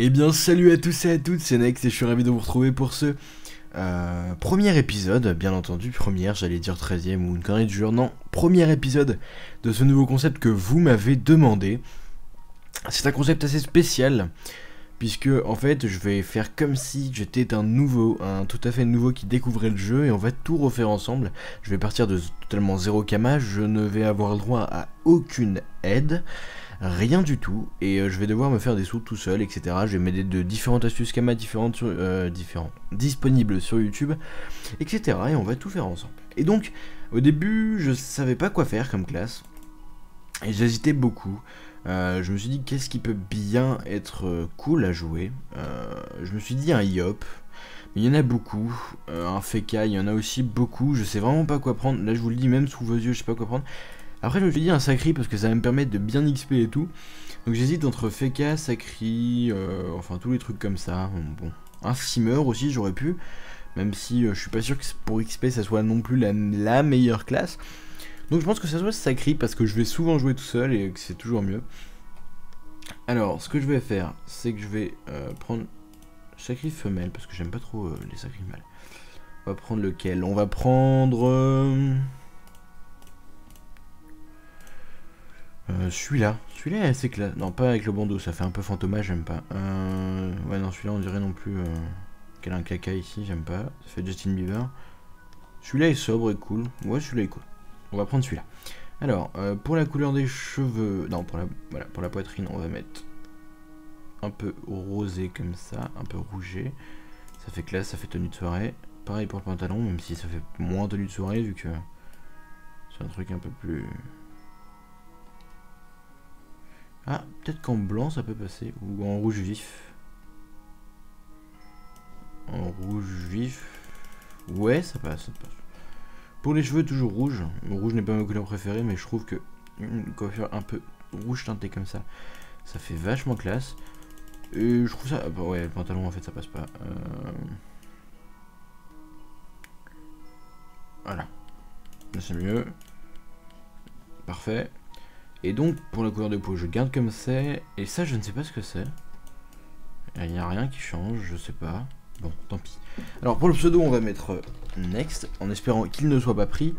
Eh bien salut à tous et à toutes, c'est Nex et je suis ravi de vous retrouver pour ce euh, premier épisode, bien entendu, première, j'allais dire 13 ou une connerie du jour, non, premier épisode de ce nouveau concept que vous m'avez demandé. C'est un concept assez spécial, puisque en fait je vais faire comme si j'étais un nouveau, un tout à fait nouveau qui découvrait le jeu et on va tout refaire ensemble. Je vais partir de totalement zéro kama, je ne vais avoir droit à aucune aide rien du tout, et euh, je vais devoir me faire des sous tout seul, etc. Je vais m'aider de différentes astuces Kama différentes, euh, différentes, disponibles sur YouTube, etc. Et on va tout faire ensemble. Et donc, au début, je savais pas quoi faire comme classe, et j'hésitais beaucoup. Euh, je me suis dit qu'est-ce qui peut bien être cool à jouer? je me suis dit un Yop. Il y en a beaucoup. un Feka, il y en a aussi beaucoup. Je sais vraiment pas quoi prendre. Là, je vous le dis, même sous vos yeux, je sais pas quoi prendre. Après, je me suis dit un Sacri parce que ça va me permettre de bien XP et tout. Donc j'hésite entre Feka, Sacri, euh, enfin tous les trucs comme ça. Bon, un Simmer aussi, j'aurais pu. Même si euh, je suis pas sûr que pour XP ça soit non plus la, meilleure classe. Donc je pense que ça soit Sacri parce que je vais souvent jouer tout seul et que c'est toujours mieux. Alors, ce que je vais faire, c'est que je vais euh, prendre Sacri femelle parce que j'aime pas trop les Sacri mâles. On va prendre lequel? On va prendre. Euh, celui-là, celui-là est assez classe. Non, pas avec le bandeau, ça fait un peu fantomage, j'aime pas. Euh, ouais, non, celui-là, on dirait non plus euh, qu'elle a un caca ici, j'aime pas. Ça fait Justin Bieber. Celui-là est sobre et cool. Ouais, celui-là est cool. On va prendre celui-là. Alors, pour la couleur des cheveux... Non, pour la, voilà, pour la poitrine, on va mettre un peu rosé comme ça, un peu rouget. Ça fait classe, ça fait tenue de soirée. Pareil pour le pantalon, même si ça fait moins tenue de soirée, vu que c'est un truc un peu plus... Ah, peut-être qu'en blanc ça peut passer, ou en rouge vif. En rouge vif. Ouais, ça passe. Pour les cheveux, toujours rouge. Rouge n'est pas ma couleur préférée, mais je trouve que une coiffure un peu rouge teintée comme ça, ça fait vachement classe. Et je trouve ça... Ah bah ouais, le pantalon en fait ça passe pas. Euh, voilà. Là c'est mieux. Parfait. Et donc, pour la couleur de peau, je garde comme c'est. Et ça, je ne sais pas ce que c'est. Il n'y a rien qui change, je sais pas. Bon, tant pis. Alors, pour le pseudo, on va mettre euh, Next, en espérant qu'il ne soit pas pris.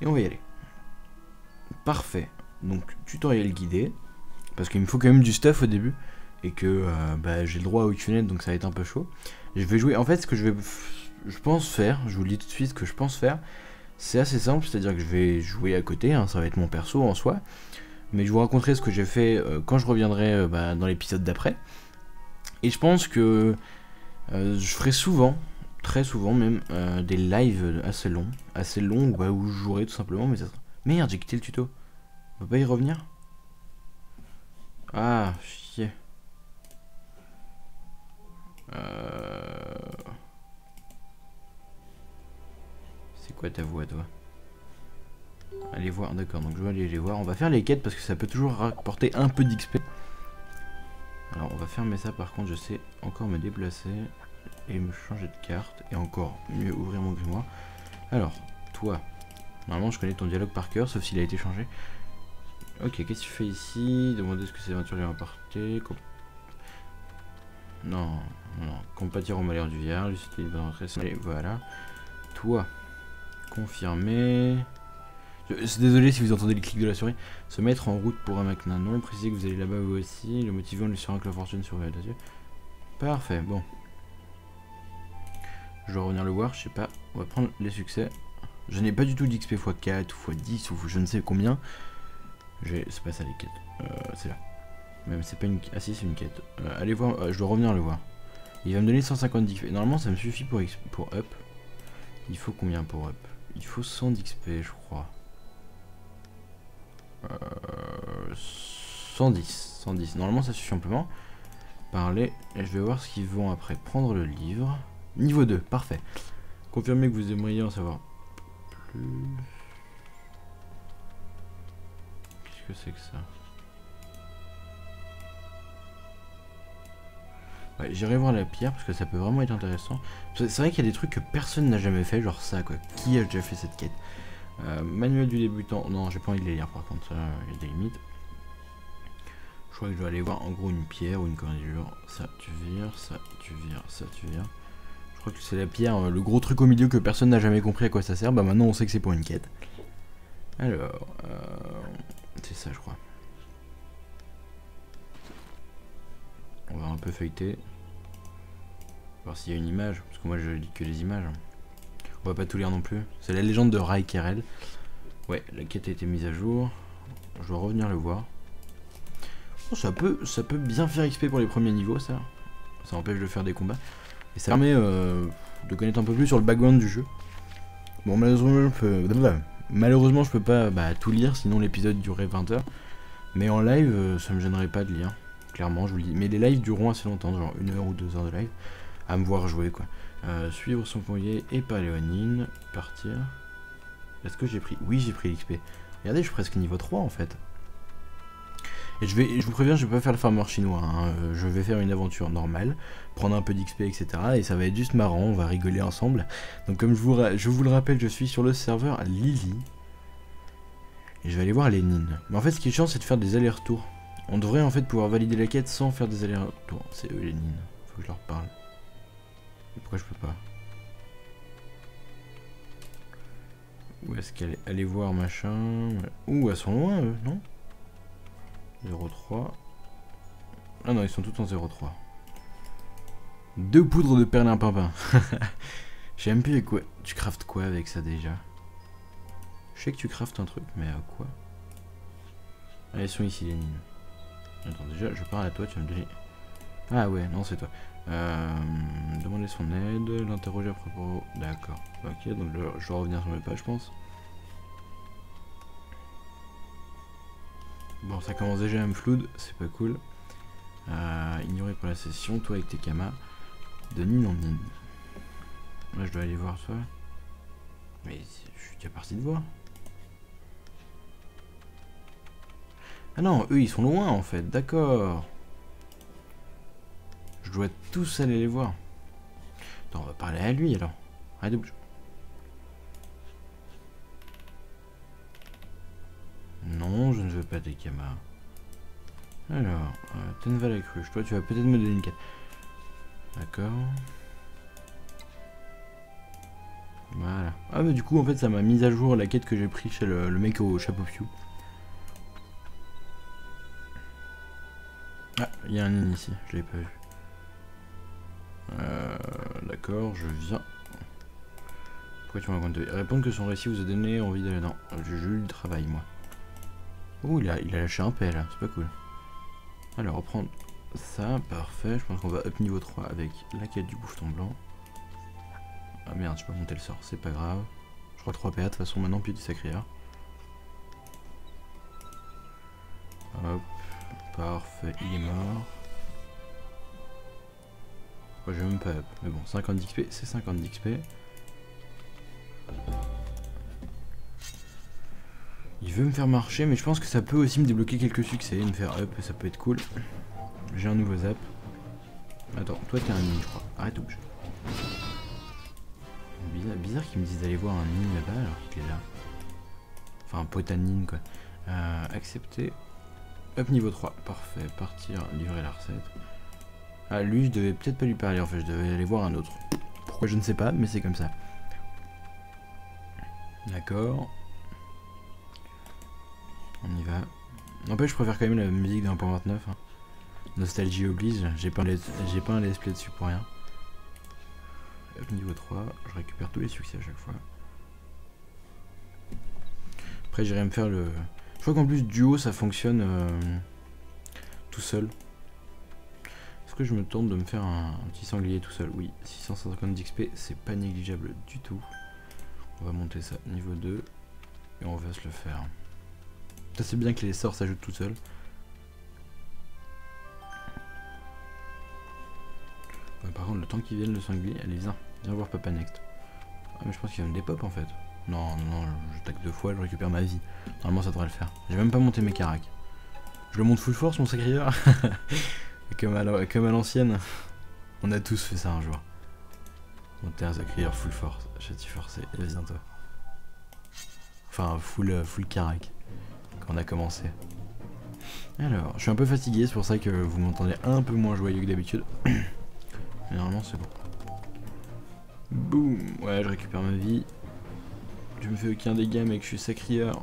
Et on va y aller. Parfait. Donc, tutoriel guidé. Parce qu'il me faut quand même du stuff au début. Et que euh, bah, j'ai le droit au Qnet, donc ça va être un peu chaud. Je vais jouer... En fait, ce que je vais... Je pense faire, je vous le dis tout de suite, ce que je pense faire, c'est assez simple. C'est-à-dire que je vais jouer à côté, hein, ça va être mon perso en soi mais je vous raconterai ce que j'ai fait euh, quand je reviendrai euh, bah, dans l'épisode d'après. Et je pense que euh, je ferai souvent, très souvent même, des lives assez longs, assez longs bah, où je jouerai tout simplement, mais ça Merde, j'ai quitté le tuto. On peut pas y revenir? Ah, chier. C'est quoi ta voix, toi? Allez voir, d'accord, donc je vais aller les voir. On va faire les quêtes parce que ça peut toujours rapporter un peu d'XP. Alors on va fermer ça par contre, je sais encore me déplacer et me changer de carte et encore mieux ouvrir mon grimoire. Alors, toi, normalement je connais ton dialogue par cœur sauf s'il a été changé. Ok, qu'est-ce que tu fais ici? Demander ce que ces aventuriers ont apporté. Non, non, compatir au malheur du vierge. Allez, voilà. Toi, confirmer. Désolé si vous entendez les clics de la souris. Se mettre en route pour un non Préciser que vous allez là-bas vous aussi. Le motivant lui sera que la fortune sur yeux. Parfait, bon. Je vais revenir le voir, je sais pas. On va prendre les succès. Je n'ai pas du tout d'XP x4 ou x10 ou je ne sais combien. C'est pas ça les quêtes. Euh, c'est là. Même c'est pas une... Ah si c'est une quête. Euh, allez voir, euh, je dois revenir le voir. Il va me donner 150 d'XP. Normalement ça me suffit pour, pour up. Il faut combien pour up? Il faut 100 d'XP je crois. 110. 110. Normalement, ça suffit amplement. Parler. Et je vais voir ce qu'ils vont après. Prendre le livre. Niveau 2. Parfait. Confirmez que vous aimeriez en savoir plus. Qu'est-ce que c'est que ça? Ouais, j'irai voir la pierre parce que ça peut vraiment être intéressant. C'est vrai qu'il y a des trucs que personne n'a jamais fait, genre ça quoi. Qui a déjà fait cette quête? Euh, manuel du débutant. Non, j'ai pas envie de les lire par contre, il y a des limites. Je crois que je dois aller voir en gros une pierre ou une cornigure. Ça, tu vires, ça, tu vires, ça, tu vires. Je crois que c'est la pierre, euh, le gros truc au milieu que personne n'a jamais compris à quoi ça sert. Bah maintenant on sait que c'est pour une quête. Alors, euh, c'est ça je crois. On va un peu feuilleter. Voir s'il y a une image, parce que moi je lis que les images. On va pas tout lire non plus. C'est la légende de Rai Kerel. Ouais, la quête a été mise à jour. Je dois revenir le voir. Ça, peut, ça peut bien faire XP pour les premiers niveaux, ça. Ça empêche de faire des combats. Et ça permet euh, de connaître un peu plus sur le background du jeu. Bon, malheureusement, je peux, malheureusement, je peux pas bah, tout lire, sinon l'épisode durerait 20 heures. Mais en live, euh, ça me gênerait pas de lire. Clairement, je vous le dis. Mais les lives dureront assez longtemps, genre une heure ou deux heures de live. À me voir jouer, quoi. Euh, suivre son courrier et pas Léonine. Partir. Est-ce que j'ai pris? Oui, j'ai pris l'XP. Regardez, je suis presque niveau 3 en fait. Et je, vais, je vous préviens, je vais pas faire le farmer chinois. Hein. Euh, je vais faire une aventure normale, prendre un peu d'XP, etc. Et ça va être juste marrant, on va rigoler ensemble. Donc comme je vous, je vous le rappelle, je suis sur le serveur Lily. Et je vais aller voir Lénine. Mais en fait, ce qui est chiant, c'est de faire des allers-retours. On devrait en fait pouvoir valider la quête sans faire des allers-retours. C'est eux, Lénine. Faut que je leur parle. pourquoi je peux pas? Où est-ce qu'elle est? Allez voir machin. Ouh, elles sont loin eux, non? 0,3. Ah non, ils sont tous en 0,3. Deux poudres de perlimpinpin. J'aime plus quoi. Tu craftes quoi avec ça déjà? Je sais que tu craftes un truc, mais à quoi? Ah, sont ici les mines. Attends, déjà, je parle à toi, tu vas me donner. Ah ouais, non, c'est toi. Euh, demander son aide, l'interroger à propos. D'accord. Ok, donc je, je dois revenir sur mes pages, je pense. Bon, ça commence déjà à me floude, c'est pas cool. Euh, ignorer pour la session, toi avec tes kamas. De nine en nine. Là, je dois aller voir toi. Mais je suis déjà parti de voir. Ah non, eux ils sont loin en fait, d'accord. Je dois tous aller les voir. Attends, on va parler à lui alors. Arrête de bouger. Pas des camas. Alors, euh, Tenval cruche. Toi, tu vas peut-être me donner une quête. D'accord. Voilà. Ah, mais du coup, en fait, ça m'a mis à jour la quête que j'ai pris chez le, mec au chapeau piou. Ah, il y a un in ici, je l'ai pas vu. Euh, D'accord, je viens. Pourquoi tu m'as racontes Répondre que son récit vous a donné envie d'aller. Non, j'ai eu du travail, moi. Oh, il a, il a lâché un P là, c'est pas cool. Alors, reprendre ça, parfait. Je pense qu'on va up niveau 3 avec la quête du bouffeton blanc. Ah merde, je peux monter le sort, c'est pas grave. Je crois 3 PA de toute façon maintenant, puis du sacrière. Hop, parfait, il est mort. je vais même pas up. Mais bon, 50 d'XP, c'est 50 d'XP. Il veut me faire marcher, mais je pense que ça peut aussi me débloquer quelques succès, me faire up, ça peut être cool. J'ai un nouveau zap. Attends, toi t'es un nid, je crois. Arrête de bouger. Bizarre, bizarre qu'ils me disent d'aller voir un nid là-bas alors qu'il est là. Enfin, un potanine quoi. Euh, accepter. Up niveau 3, parfait. Partir, livrer la recette. Ah, lui, je devais peut-être pas lui parler en fait, je devais aller voir un autre. Pourquoi je ne sais pas, mais c'est comme ça. D'accord. On y va. N'empêche, je préfère quand même la musique d'un point 29. Hein. Nostalgie oblige, j'ai pas, un let's play dessus pour rien. niveau 3, je récupère tous les succès à chaque fois. Après j'irai me faire le... Je crois qu'en plus duo ça fonctionne euh, tout seul. Est-ce que je me tente de me faire un, petit sanglier tout seul? Oui, 650 d'XP, c'est pas négligeable du tout. On va monter ça niveau 2 et on va se le faire. Ça c'est bien que les sorts s'ajoutent tout seuls. par contre, le temps qu'il vienne le sanglier, allez viens, viens voir Papa Next. Ah mais je pense qu'il me dépop en fait. Non, non, je tac deux fois, je récupère ma vie. Normalement ça devrait le faire. J'ai même pas monté mes caracs. Je le monte full force mon sacrieur. comme à l'ancienne. On a tous fait ça un jour. Monter un sacrieur full force. J'ai forcé, et viens toi. Enfin full, full carac. On a commencé. Alors, je suis un peu fatigué, c'est pour ça que vous m'entendez un peu moins joyeux que d'habitude. Mais normalement, c'est bon. Boum Ouais, je récupère ma vie. Je me fais aucun dégât, mec, je suis sacrieur.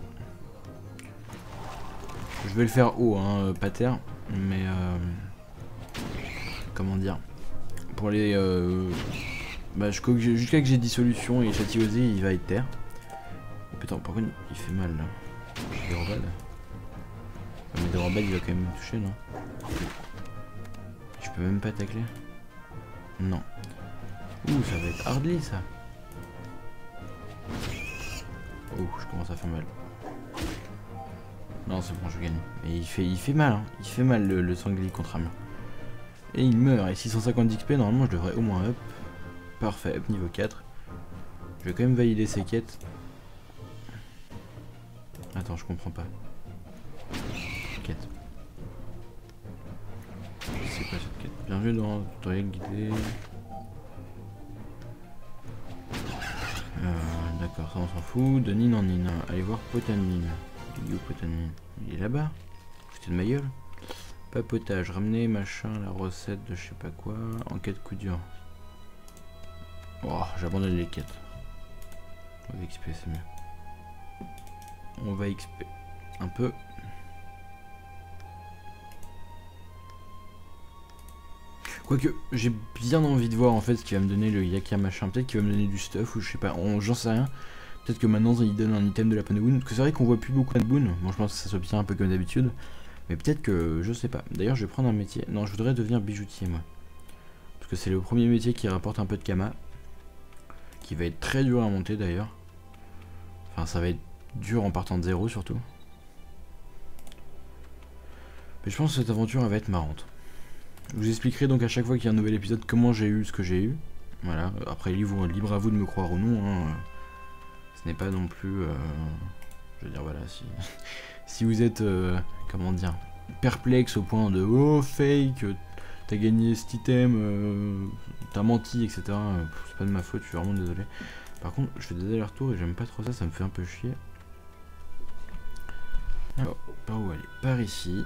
Je vais le faire haut, hein, euh, pas terre. Mais, euh, comment dire Pour les... Euh, bah, jusqu'à que j'ai dissolution et châtiosé, il va être terre. Putain, par contre, il fait mal, là. Des. Ah, mais des robades, il va quand même me toucher, non Je peux même pas tacler Non. Ouh, ça va être hardly, ça. Oh, je commence à faire mal. Non, c'est bon, je gagne. Mais il fait, il fait mal, hein. Il fait mal le, sanglier contre Amiens. Et il meurt. Et 650 d'XP, normalement, je devrais au moins up. Parfait, up niveau 4. Je vais quand même valider ces quêtes. Attends, je comprends pas. Quête. C'est quoi cette quête? Bienvenue dans le tutoriel guidé. Euh, d'accord, ça on s'en fout. De Nine en Nine. Allez voir Potanine. Il est où Il est là-bas C'était de ma gueule Papotage, ramener machin, la recette de je sais pas quoi. Enquête coup dur. Oh, j'abandonne les quêtes. Va XP, c'est mieux. On va XP. Un peu. Quoique, j'ai bien envie de voir en fait ce qui va me donner le Yaka machin. Peut-être qu'il va me donner du stuff ou je sais pas, j'en sais rien. Peut-être que maintenant il donne un item de la Boon. Parce que c'est vrai qu'on voit plus beaucoup de Boon. Bon, je pense que ça soit bien un peu comme d'habitude. Mais peut-être que, je sais pas. D'ailleurs, je vais prendre un métier. Non, je voudrais devenir bijoutier moi. Parce que c'est le premier métier qui rapporte un peu de Kama. Qui va être très dur à monter d'ailleurs. Enfin, ça va être dur en partant de zéro surtout. Mais je pense que cette aventure va être marrante. Je vous expliquerai donc à chaque fois qu'il y a un nouvel épisode comment j'ai eu ce que j'ai eu. Voilà, après libre, libre à vous de me croire ou non. Hein. Ce n'est pas non plus... Euh, je veux dire, voilà, si, si vous êtes, euh, comment dire, perplexe au point de « Oh, fake, t'as gagné cet item, euh, t'as menti, etc. » C'est pas de ma faute, je suis vraiment désolé. Par contre, je fais des allers-retours et j'aime pas trop ça, ça me fait un peu chier. Alors, par où aller Par ici.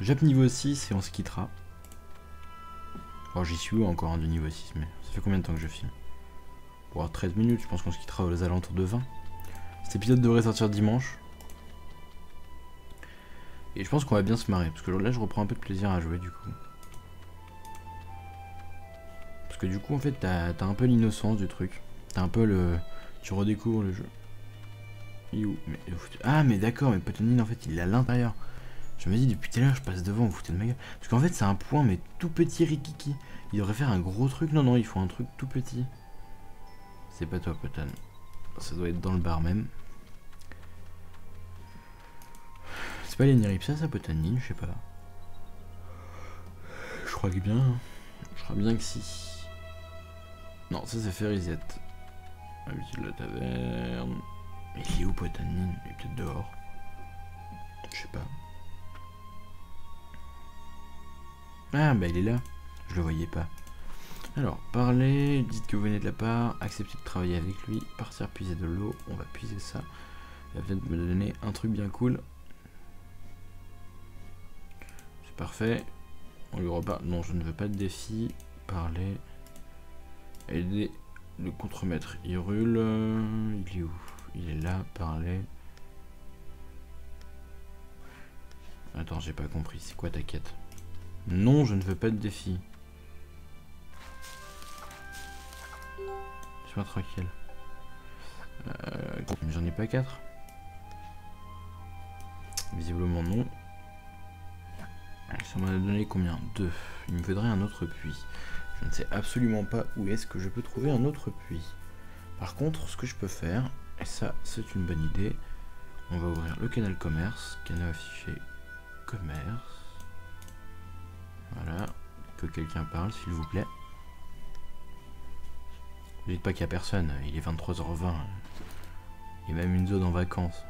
Jap niveau 6 et on se quittera. Oh, j'y suis encore un de niveau 6, mais ça fait combien de temps que je filme? Pour 13 minutes, je pense qu'on se quittera aux alentours de 20. Cet épisode devrait sortir dimanche. Et je pense qu'on va bien se marrer, parce que là je reprends un peu de plaisir à jouer du coup. Parce que du coup en fait t'as un peu l'innocence du truc. T'as un peu le... Tu redécouvres le jeu. Ah mais d'accord, mais Potonine en fait il est à l'intérieur. Je me dis depuis tout à l'heure, je passe devant, vous foutez de ma gueule. Parce qu'en fait, c'est un point, mais tout petit Rikiki. Il devrait faire un gros truc. Non, non, il faut un truc tout petit. C'est pas toi, Potan. Ça doit être dans le bar même. C'est pas les Niripsa, ça, Potanine, je sais pas. Je crois que bien. Je crois bien que si. Non, ça, c'est Ferizette. Habitude de la taverne. Mais il est où, Potanine Il est peut-être dehors. Je sais pas. Ah bah il est là, je le voyais pas. Alors, parler, dites que vous venez de la part, accepter de travailler avec lui, partir puiser de l'eau, on va puiser ça. Il va peut-être me donner un truc bien cool. C'est parfait. On lui repart. Non, je ne veux pas de défi. Parler. Aider le contremaître. Il rule. Il est où? Il est là. Parler. Attends, j'ai pas compris. C'est quoi ta quête? Non, je ne veux pas de défi. Sois tranquille. Euh, J'en ai pas 4. Visiblement non. Ça m'a donné combien? 2. Il me faudrait un autre puits. Je ne sais absolument pas où est-ce que je peux trouver un autre puits. Par contre, ce que je peux faire, et ça c'est une bonne idée, on va ouvrir le canal commerce, canal affiché commerce. Voilà, que quelqu'un parle s'il vous plaît. Ne dites pas qu'il n'y a personne, il est 23h20. Il y a même une zone en vacances.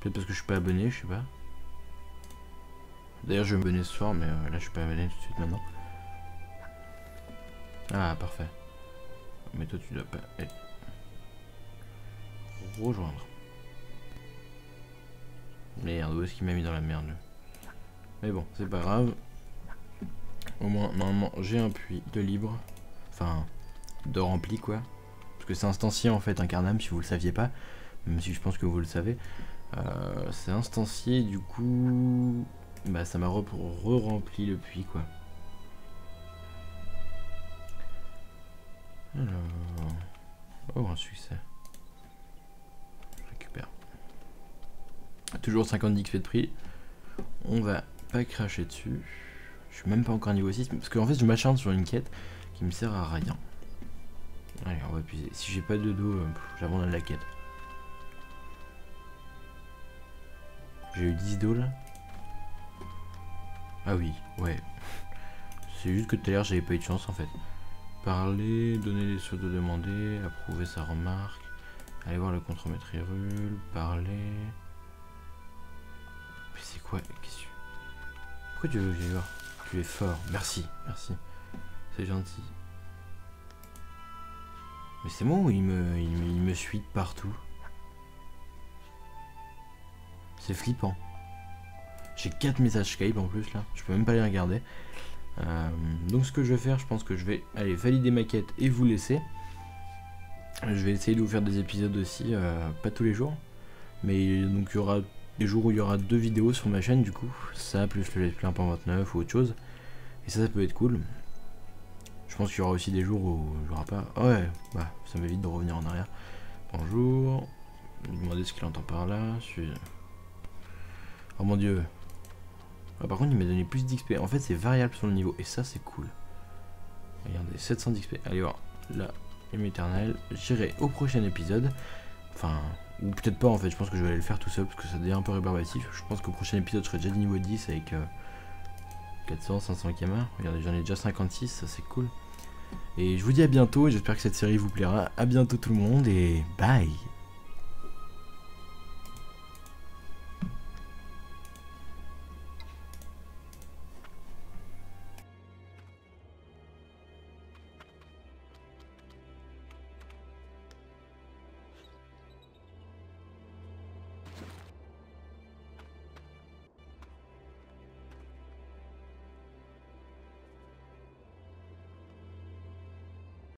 Peut-être parce que je suis pas abonné, je sais pas. D'ailleurs, je vais me abonner ce soir, mais euh, là, je suis pas abonné tout de suite maintenant. Ah, parfait. Mais toi, tu dois pas... Rejoindre. Merde, où est-ce qu'il m'a mis dans la merde Mais bon, c'est pas grave. Au moins, normalement, j'ai un puits de libre. Enfin, de rempli, quoi. Parce que c'est instancié, en fait, un carnam, si vous le saviez pas. Même si je pense que vous le savez. Euh, c'est instancié, du coup... Bah, ça m'a re-rempli le puits, quoi. Alors... Oh, un succès. Toujours 50 d'XP de prix. On va pas cracher dessus. Je suis même pas encore niveau 6. Parce qu'en fait, je m'acharne sur une quête qui me sert à rien. Allez, on va puiser. Si j'ai pas de dos, euh, j'abandonne la quête. J'ai eu 10 dos là. Ah oui, ouais. C'est juste que tout à l'heure j'avais pas eu de chance en fait. Parler, donner les de demander, approuver sa remarque, aller voir le contremaître parler. Quoi Qu'est-ce que Pourquoi tu veux que voir? Tu es fort. Merci, merci. C'est gentil. Mais c'est moi où il me, il, me suit partout C'est flippant. J'ai 4 messages Skype en plus là. Je peux même pas les regarder. Euh, donc ce que je vais faire, je pense que je vais aller valider ma quête et vous laisser. Je vais essayer de vous faire des épisodes aussi, euh, pas tous les jours. Mais donc il y aura des jours où il y aura deux vidéos sur ma chaîne du coup. Ça plus le let's play 1.29 ou autre chose. Et ça, ça peut être cool. Je pense qu'il y aura aussi des jours où je aura pas... ouais, bah ça m'évite de revenir en arrière. Bonjour. Demander ce qu'il entend par là. Oh mon dieu, ah, par contre, il m'a donné plus d'XP. En fait, c'est variable sur le niveau. Et ça, c'est cool. Regardez, 700 d'XP. Allez voir. Là, éternel. J'irai au prochain épisode. Enfin, ou peut-être pas en fait. Je pense que je vais aller le faire tout seul parce que ça devient un peu rébarbatif. Je pense qu'au prochain épisode, je serai déjà de niveau 10 avec 400, 500 km. Regardez, j'en ai déjà 56. Ça, c'est cool. Et je vous dis à bientôt. Et j'espère que cette série vous plaira. À bientôt tout le monde. Et bye